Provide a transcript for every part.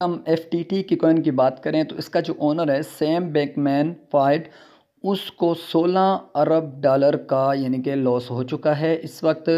हम F T T की coin की बात करें तो इसका जो ओनर है सैम बैकमैन फाइट उसको 16 अरब डॉलर का यानी कि लॉस हो चुका है। इस वक्त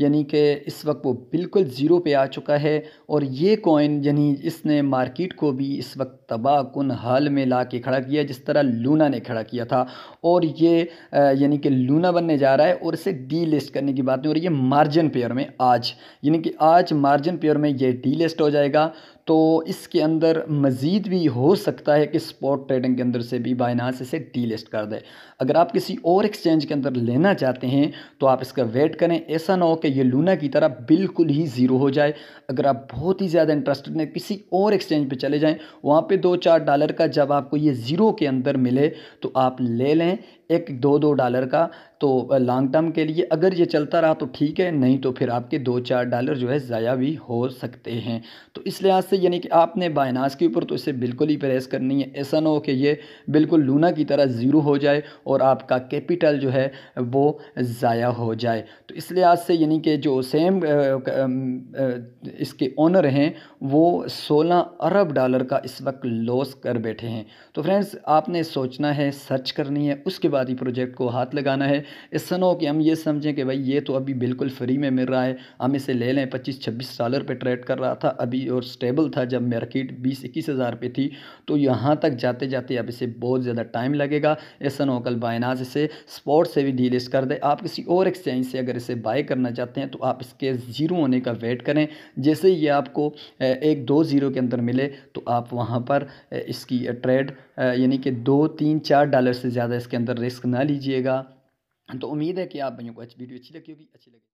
यानी कि इस वक्त वो बिल्कुल ज़ीरो पे आ चुका है और ये कॉइन यानी इसने मार्केट को भी इस वक्त तबाह कन हाल में ला के खड़ा किया, जिस तरह लूना ने खड़ा किया था। और ये यानी कि लूना बनने जा रहा है और इसे डी लिस्ट करने की बात नहीं रही है मार्जिन पेयर में आज, यानी कि आज मार्जिन पेयर में ये डी लिस्ट हो जाएगा। तो इसके अंदर मज़ीद भी हो सकता है कि स्पॉट ट्रेडिंग के अंदर से भी बाइनास इसे डी लिस्ट कर दे। अगर आप किसी और एक्सचेंज के अंदर लेना चाहते हैं तो आप इसका वेट करें। ऐसा ना हो कि ये लूना की तरह बिल्कुल ही ज़ीरो हो जाए। अगर आप बहुत ही ज़्यादा इंटरेस्टेड हैं, किसी और एक्सचेंज पे चले जाएँ, वहाँ पे दो चार डॉलर का जब आपको ये ज़ीरो के अंदर मिले तो आप ले लें। एक दो दो डॉलर का तो लॉन्ग टर्म के लिए अगर ये चलता रहा तो ठीक है, नहीं तो फिर आपके दो चार डॉलर जो है ज़ाया भी हो सकते हैं। तो इस लिहाज से यानी कि आपने बायनास के ऊपर तो इसे बिल्कुल ही प्रेस करनी है। ऐसा ना हो कि ये बिल्कुल लूना की तरह ज़ीरो हो जाए और आपका कैपिटल जो है वो ज़ाया हो जाए। तो इस लिहाज से यानी कि जो सेम इसके ओनर हैं, वो सोलह अरब डॉलर का इस वक्त लॉस कर बैठे हैं। तो फ्रेंड्स आपने सोचना है सर्च करनी है, उसके बाद ही प्रोजेक्ट को हाथ लगाना है। ऐसा ना हो कि हम ये समझें कि भाई ये तो अभी बिल्कुल फ्री में मिल रहा है। हम इसे ले लें। पच्चीस छब्बीस डॉलर पे ट्रेड कर रहा था अभी और स्टेबल था जब मार्केट बीस इक्कीस हज़ार पे थी। तो यहाँ तक जाते जाते अब इसे बहुत ज़्यादा टाइम लगेगा। ऐसा ना हो कल बायनाज इसे स्पॉट से भी डीलिस्ट कर दे। आप किसी और एक्सचेंज से अगर इसे बाय करना चाहते हैं तो आप इसके ज़ीरो होने का वेट करें। जैसे ही आपको एक दो ज़ीरो के अंदर मिले तो आप वहाँ पर इसकी ट्रेड यानी कि दो, तीन, चार डॉलर से ज़्यादा इसके अंदर रिस्क ना लीजिएगा। तो उम्मीद है कि आप भाइयों को अच्छी वीडियो अच्छी लगी होगी, अच्छी लगी।